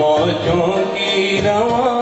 मौजों की रवा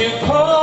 you call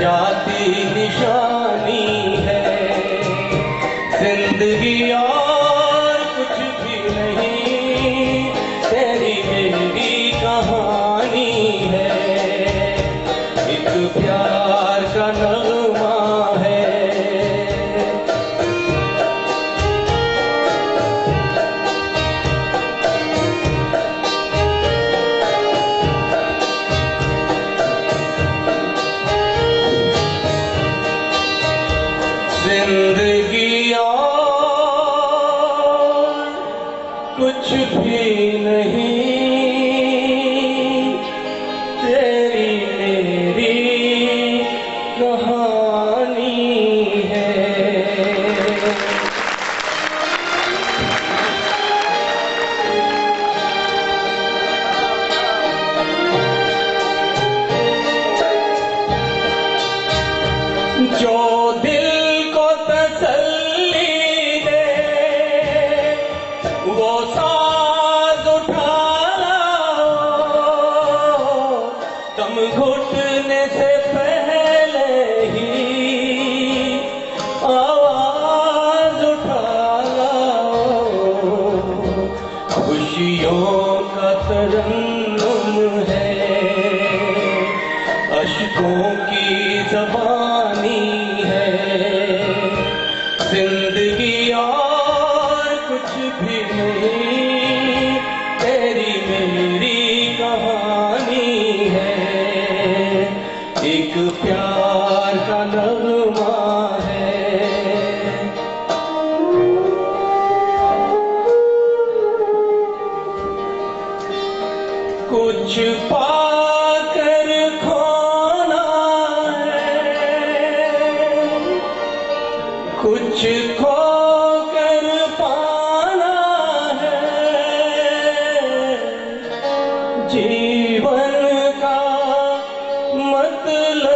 জাতি নিশা ज़िंदगी और कुछ भी नहीं। वो साज उठाना दम घुटने से पहले ही आवाज़ उठाना खुशियों का तरन्नुम है, अशकों कुछ पाकर खोना है। कुछ खो कर पाना है। जीवन का मतलब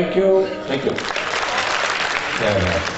Thank you. Thank you. Yeah, yeah.